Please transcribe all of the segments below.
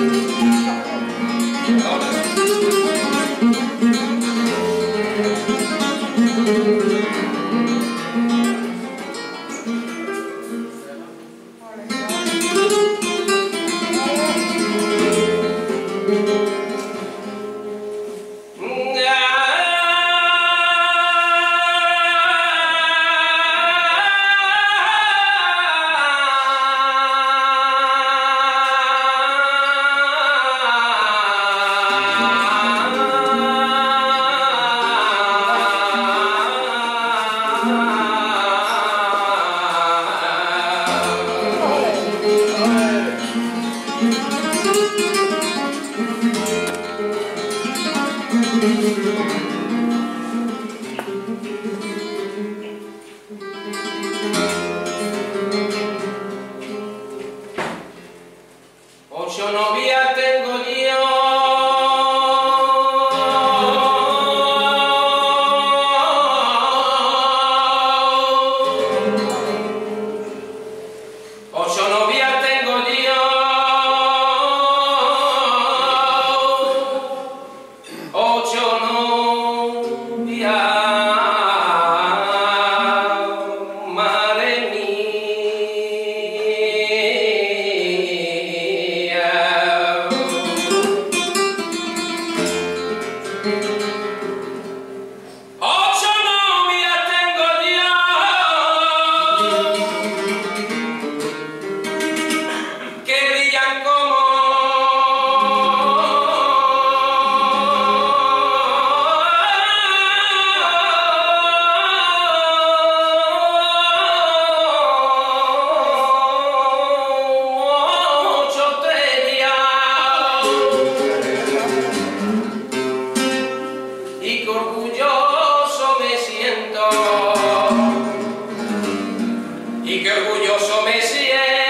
Oh, no. yo no había y qué orgulloso me siento.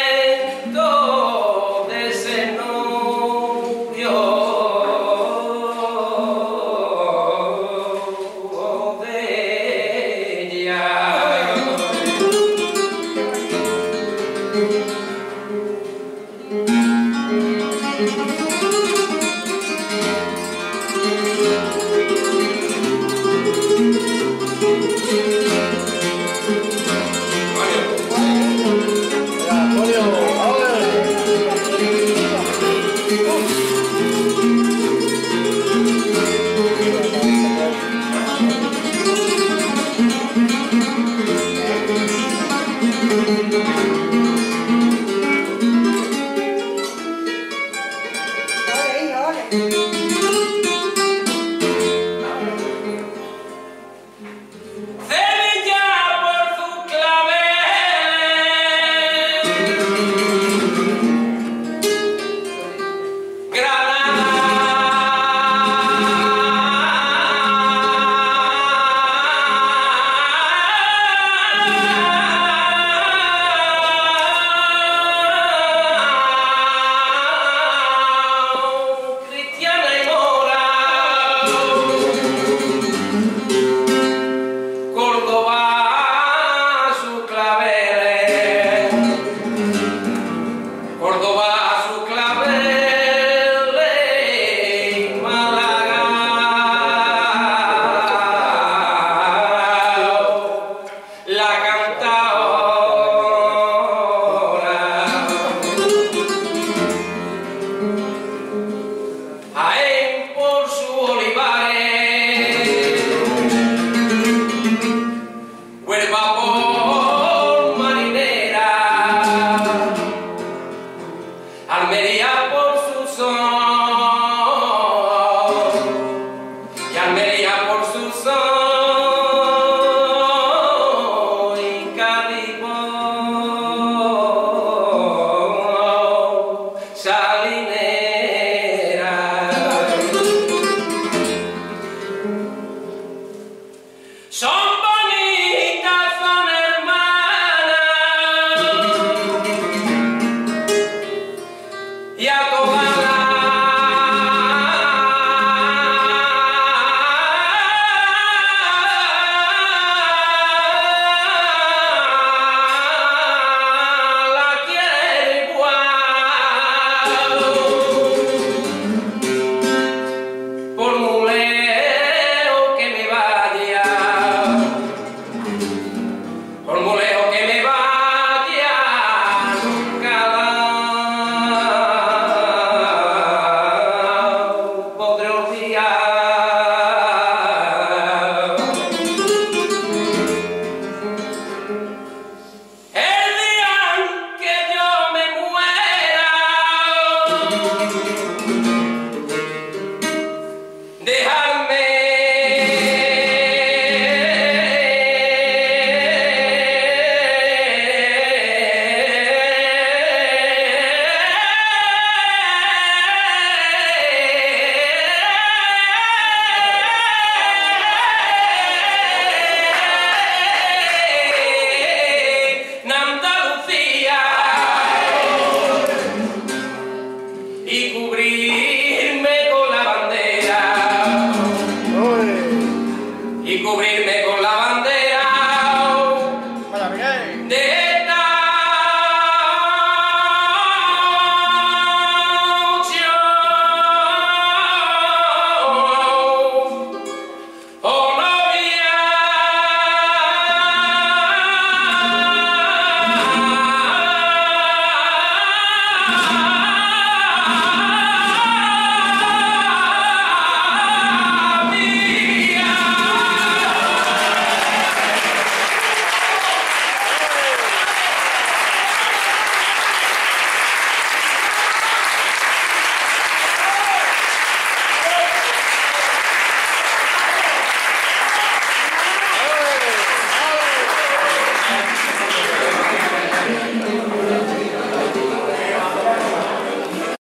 Some